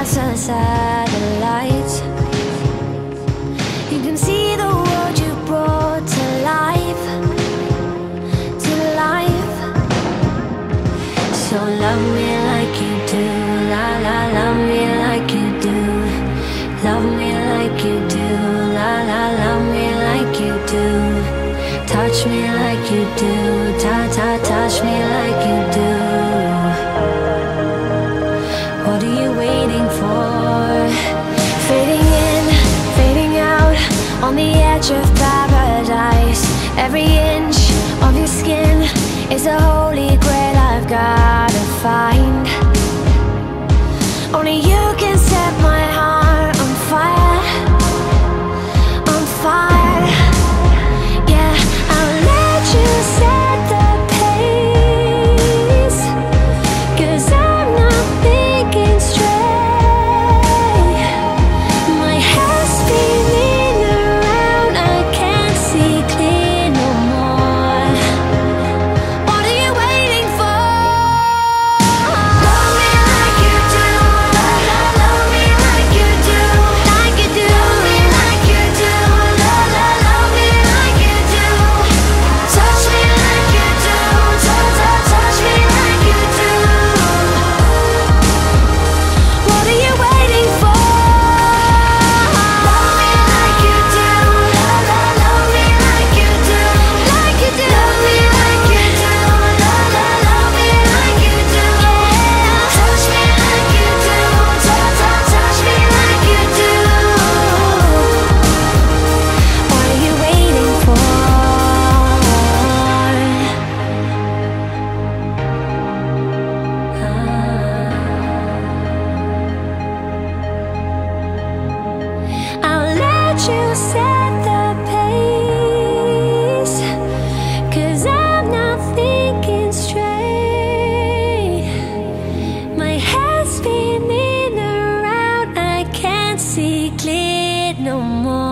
you past satellites. You can see the world you brought to life, to life. So love me like you do, la la, love me like you do, love me like you do, la la, love me like you do, touch me like you do, What are you waiting for? Fading in, fading out, on the edge of paradise. Every inch no more.